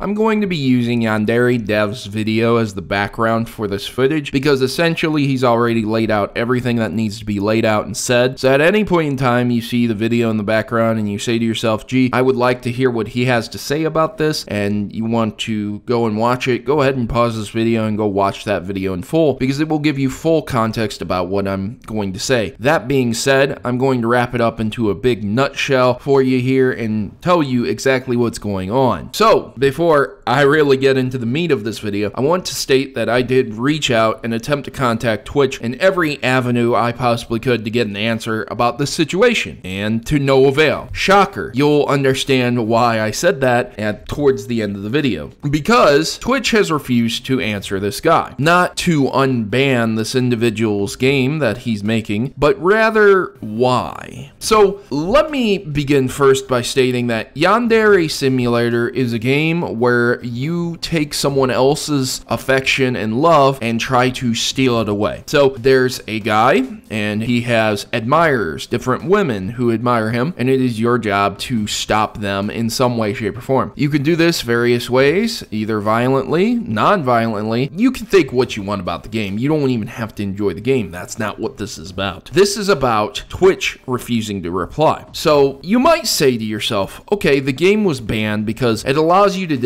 I'm going to be using Yandere Dev's video as the background for this footage because essentially he's already laid out everything that needs to be laid out and said. So at any point in time you see the video in the background and you say to yourself, gee, I would like to hear what he has to say about this and you want to go and watch it, go ahead and pause this video and go watch that video in full because it will give you full context about what I'm going to say. That being said, I'm going to wrap it up into a big nutshell for you here and tell you exactly what's going on. So before before I really get into the meat of this video, I want to state that I did reach out and attempt to contact Twitch in every avenue I possibly could to get an answer about this situation, and to no avail. Shocker. You'll understand why I said that at towards the end of the video. Because Twitch has refused to answer this guy. Not to unban this individual's game that he's making, but rather why. So let me begin first by stating that Yandere Simulator is a game where you take someone else's affection and love and try to steal it away. So there's a guy and he has admirers, different women who admire him, and it is your job to stop them in some way, shape, or form. You can do this various ways, either violently, non-violently. You can think what you want about the game. You don't even have to enjoy the game. That's not what this is about. This is about Twitch refusing to reply. So you might say to yourself, okay, the game was banned because it allows you to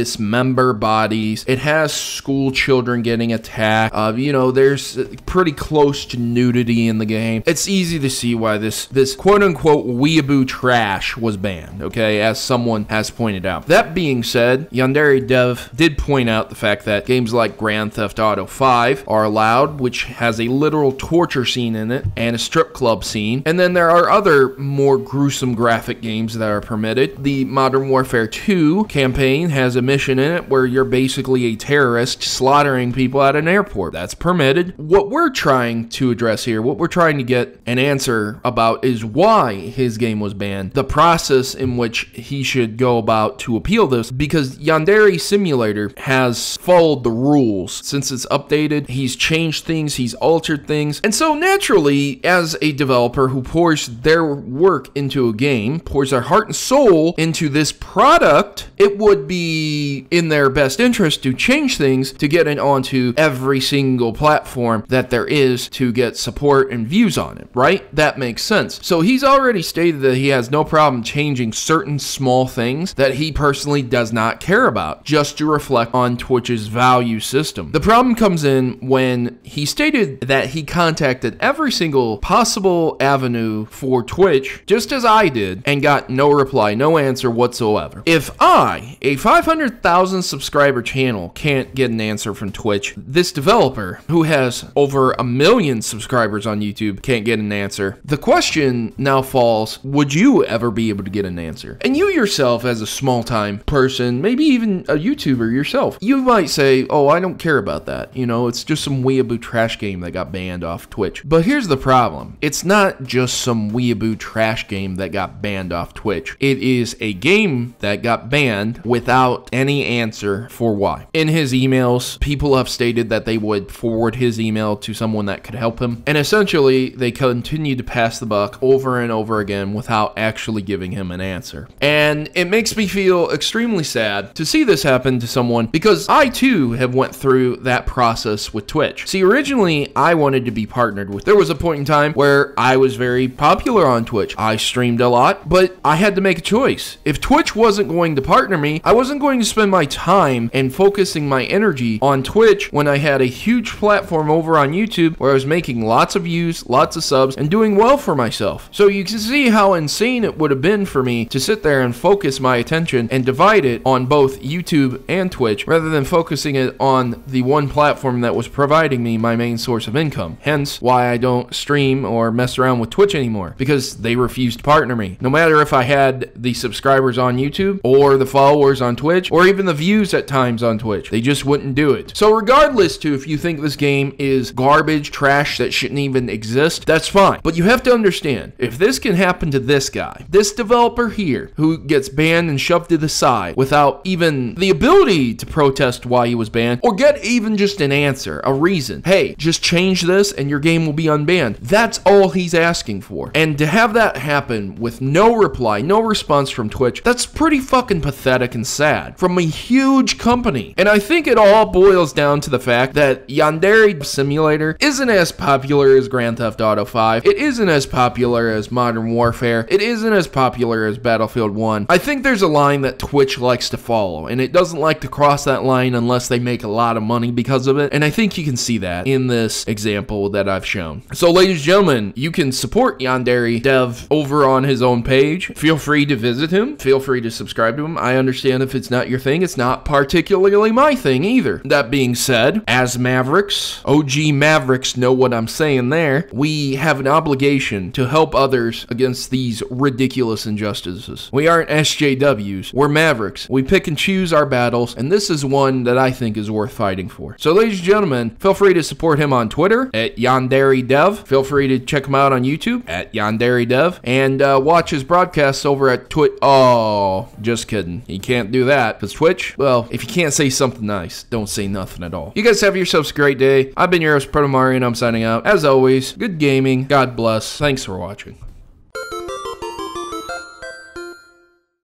dismember bodies. It has school children getting attacked. Uh, you know, there's pretty close to nudity in the game. It's easy to see why this this quote unquote weeaboo trash was banned. Okay, as someone has pointed out. That being said, Yandere Dev did point out the fact that games like Grand Theft Auto 5 are allowed, which has a literal torture scene in it and a strip club scene. And then there are other more gruesome graphic games that are permitted. The Modern Warfare 2 campaign has a mission in where you're basically a terrorist slaughtering people at an airport. That's permitted. What we're trying to address here, what we're trying to get an answer about is why his game was banned, the process in which he should go about to appeal this, because Yandere Simulator has followed the rules since it's updated. He's changed things, he's altered things, and so naturally, as a developer who pours their work into a game, pours their heart and soul into this product, it would be in their best interest to change things to get it onto every single platform that there is to get support and views on it, right? That makes sense. So he's already stated that he has no problem changing certain small things that he personally does not care about, just to reflect on Twitch's value system. The problem comes in when he stated that he contacted every single possible avenue for Twitch, just as I did, and got no reply, no answer whatsoever. If I, a 500 100,000 subscriber channel can't get an answer from Twitch. This developer, who has over a million subscribers on YouTube, can't get an answer. The question now falls, would you ever be able to get an answer? And you yourself, as a small time person, maybe even a YouTuber yourself, you might say, oh, I don't care about that. You know, it's just some weeaboo trash game that got banned off Twitch. But here's the problem. It's not just some weeaboo trash game that got banned off Twitch. It is a game that got banned without any answer for why. In his emails, people have stated that they would forward his email to someone that could help him, and essentially they continued to pass the buck over and over again without actually giving him an answer. And it makes me feel extremely sad to see this happen to someone because I too have went through that process with Twitch. See, originally I wanted to be partnered with. There was a point in time where I was very popular on Twitch. I streamed a lot, but I had to make a choice. If Twitch wasn't going to partner me, I wasn't going to spend my time and focusing my energy on Twitch when I had a huge platform over on YouTube where I was making lots of views, lots of subs, and doing well for myself. So you can see how insane it would have been for me to sit there and focus my attention and divide it on both YouTube and Twitch rather than focusing it on the one platform that was providing me my main source of income. Hence why I don't stream or mess around with Twitch anymore because they refused to partner me. No matter if I had the subscribers on YouTube or the followers on Twitch or even the views at times on Twitch. They just wouldn't do it. So regardless to if you think this game is garbage, trash that shouldn't even exist exist, that's fine. But you have to understand, if this can happen to this guy, this developer here, who gets banned and shoved to the side without even the ability to protest why he was banned, or get even just an answer, a reason, hey, just change this and your game will be unbanned. That's all he's asking for. And to have that happen with no reply, no response from Twitch, that's pretty fucking pathetic and sad from a huge company. And I think it all boils down to the fact that Yandere Simulator isn't as popular as Grand Theft Auto 5. It isn't as popular as Modern Warfare. It isn't as popular as Battlefield 1. I think there's a line that Twitch likes to follow, and it doesn't like to cross that line unless they make a lot of money because of it. And I think you can see that in this example that I've shown. So, ladies and gentlemen, you can support Yandere Dev over on his own page. Feel free to visit him. Feel free to subscribe to him. I understand if it's not your thing, it's not particularly my thing either. That being said, as Mavericks, OG Mavericks know what I'm saying there, we have an obligation to help others against these ridiculous injustices. We aren't SJWs, we're Mavericks. We pick and choose our battles, and this is one that I think is worth fighting for. So, ladies and gentlemen, feel free to support him on Twitter at YandereDev. Feel free to check him out on YouTube at YandereDev and uh, watch his broadcasts over at Twitch. Oh, just kidding. You can't do that because Twitch. Well, if you can't say something nice, don't say nothing at all. You guys have yourselves a great day. I've been your host, Proto Mario, and I'm signing out. As always, good gaming. God bless. Thanks for watching.